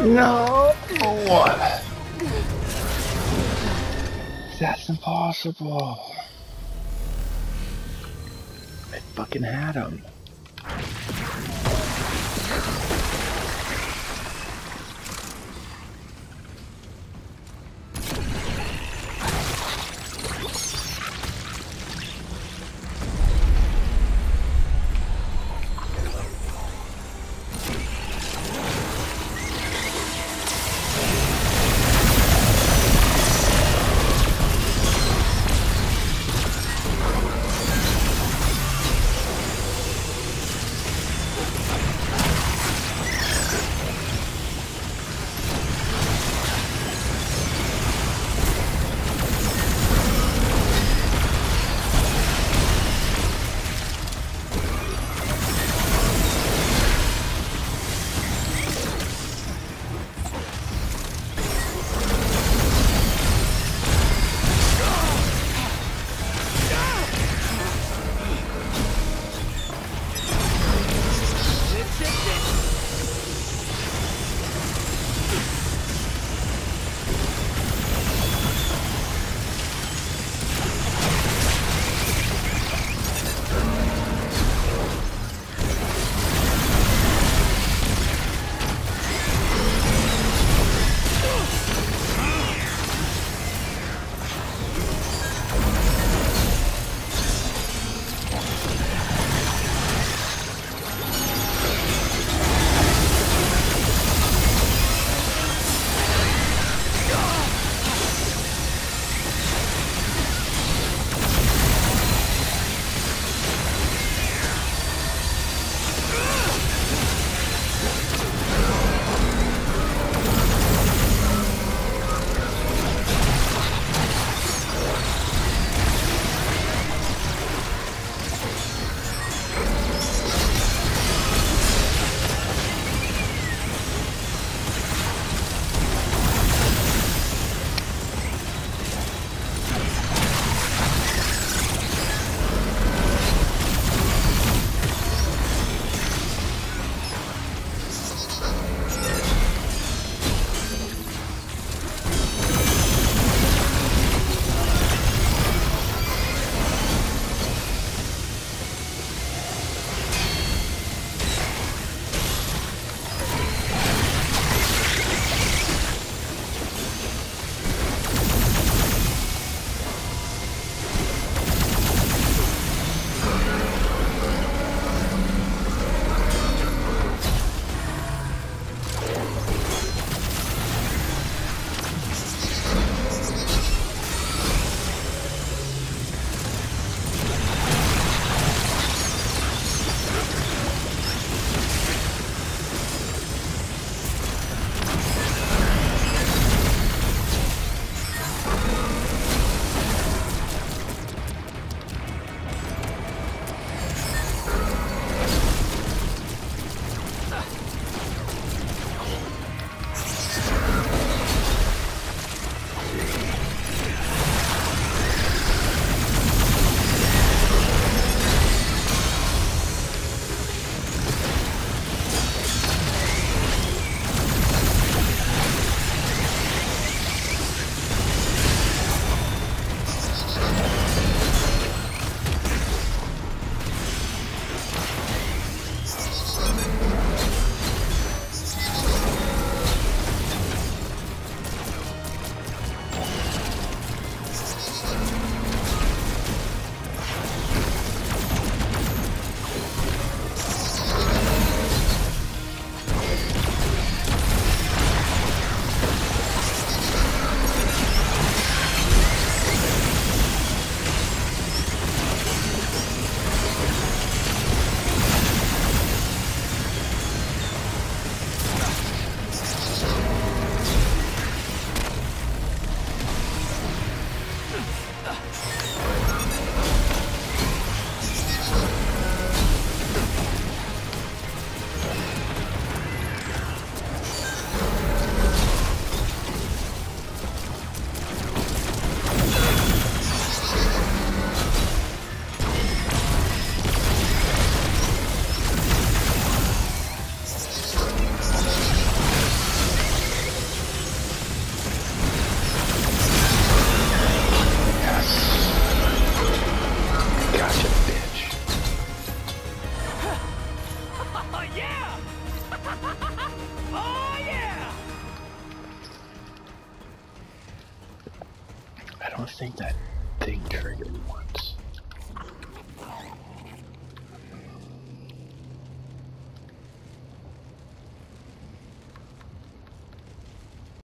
No! What? That's impossible. I fucking had him. I think that thing triggered once.